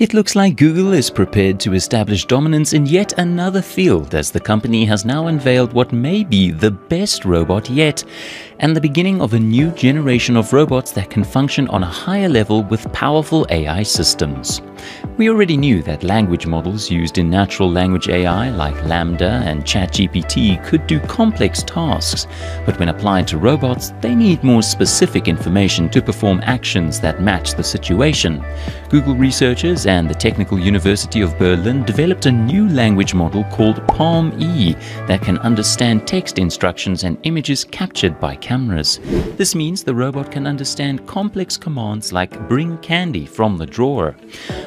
It looks like Google is prepared to establish dominance in yet another field as the company has now unveiled what may be the best robot yet and the beginning of a new generation of robots that can function on a higher level with powerful AI systems. We already knew that language models used in natural language AI like LaMDA and ChatGPT could do complex tasks, but when applied to robots, they need more specific information to perform actions that match the situation. Google researchers and the Technical University of Berlin developed a new language model called PaLM-E that can understand text instructions and images captured by cameras. This means the robot can understand complex commands like bring candy from the drawer.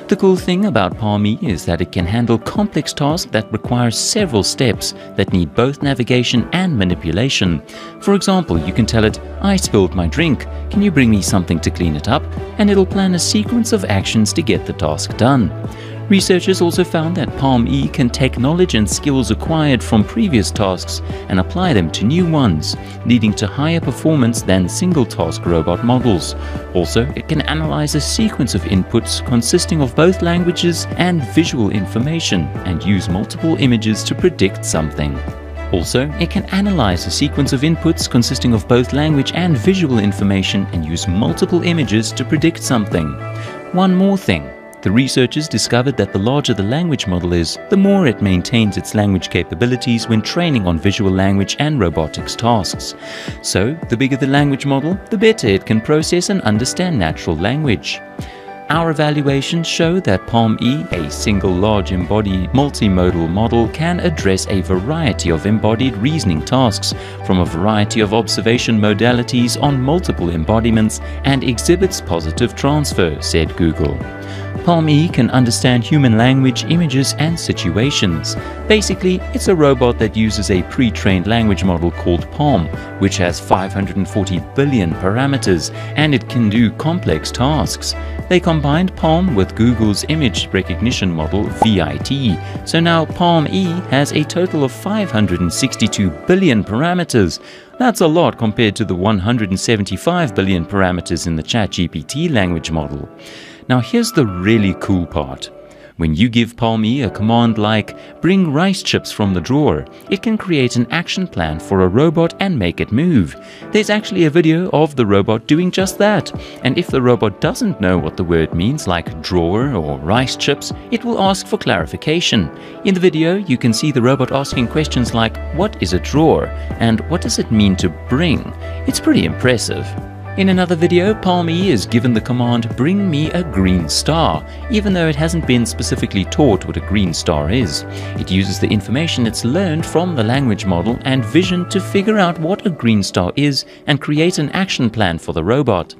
The cool thing about PaLM-E is that it can handle complex tasks that require several steps that need both navigation and manipulation. For example, you can tell it, I spilled my drink, can you bring me something to clean it up? And it'll plan a sequence of actions to get the task done. Researchers also found that PaLM-E can take knowledge and skills acquired from previous tasks and apply them to new ones, leading to higher performance than single-task robot models. Also, it can analyze a sequence of inputs consisting of both languages and visual information and use multiple images to predict something. Also, it can analyze a sequence of inputs consisting of both language and visual information and use multiple images to predict something. One more thing. The researchers discovered that the larger the language model is, the more it maintains its language capabilities when training on visual language and robotics tasks. So, the bigger the language model, the better it can process and understand natural language. Our evaluations show that PaLM-E, a single large embodied multimodal model, can address a variety of embodied reasoning tasks from a variety of observation modalities on multiple embodiments and exhibits positive transfer, said Google. PaLM-E can understand human language, images, and situations. Basically, it's a robot that uses a pre-trained language model called PaLM, which has 540 billion parameters, and it can do complex tasks. They combined PaLM with Google's image recognition model, VIT, so now PaLM-E has a total of 562 billion parameters. That's a lot compared to the 175 billion parameters in the ChatGPT language model. Now here's the really cool part. When you give PaLM-E a command like bring rice chips from the drawer, it can create an action plan for a robot and make it move. There's actually a video of the robot doing just that. And if the robot doesn't know what the word means like drawer or rice chips, it will ask for clarification. In the video, you can see the robot asking questions like what is a drawer and what does it mean to bring? It's pretty impressive. In another video, PaLM-E is given the command bring me a green star, even though it hasn't been specifically taught what a green star is. It uses the information it's learned from the language model and vision to figure out what a green star is and create an action plan for the robot.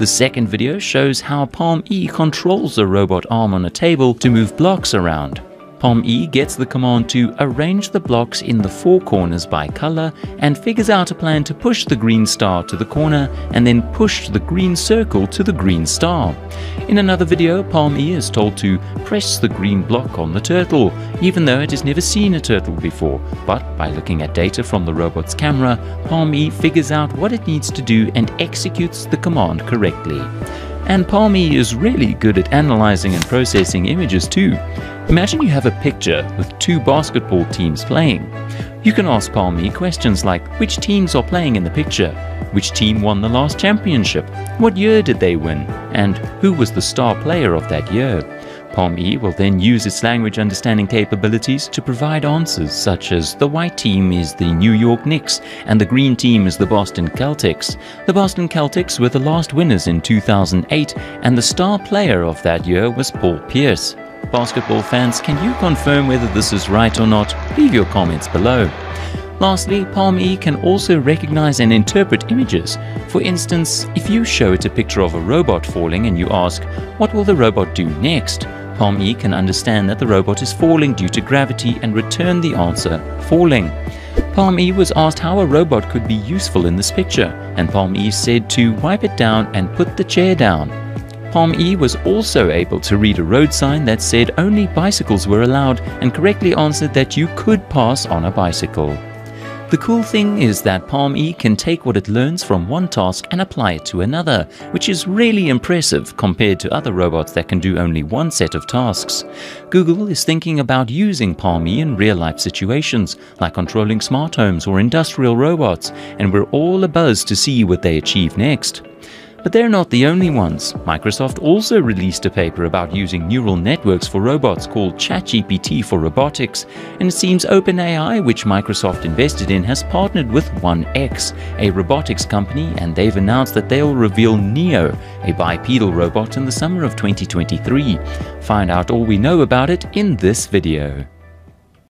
The second video shows how PaLM-E controls the robot arm on a table to move blocks around. PaLM-E gets the command to arrange the blocks in the four corners by color and figures out a plan to push the green star to the corner and then push the green circle to the green star. In another video, PaLM-E is told to press the green block on the turtle, even though it has never seen a turtle before. But by looking at data from the robot's camera, PaLM-E figures out what it needs to do and executes the command correctly. And PaLM-E is really good at analyzing and processing images too. Imagine you have a picture with two basketball teams playing. You can ask PaLM-E questions like which teams are playing in the picture, which team won the last championship, what year did they win, and who was the star player of that year. PaLM-E will then use its language understanding capabilities to provide answers such as the white team is the New York Knicks and the green team is the Boston Celtics. The Boston Celtics were the last winners in 2008 and the star player of that year was Paul Pierce. Basketball fans, can you confirm whether this is right or not? Leave your comments below. Lastly, PaLM-E can also recognize and interpret images. For instance, if you show it a picture of a robot falling and you ask, what will the robot do next? PaLM-E can understand that the robot is falling due to gravity and return the answer, falling. PaLM-E was asked how a robot could be useful in this picture, and PaLM-E said to wipe it down and put the chair down. PaLM-E was also able to read a road sign that said only bicycles were allowed and correctly answered that you could pass on a bicycle. The cool thing is that Palm E can take what it learns from one task and apply it to another, which is really impressive compared to other robots that can do only one set of tasks. Google is thinking about using Palm E in real life situations, like controlling smart homes or industrial robots, and we're all abuzz to see what they achieve next. But they're not the only ones. Microsoft also released a paper about using neural networks for robots called ChatGPT for Robotics, and it seems OpenAI, which Microsoft invested in, has partnered with 1X, a robotics company, and they've announced that they'll reveal Neo, a bipedal robot, in the summer of 2023. Find out all we know about it in this video.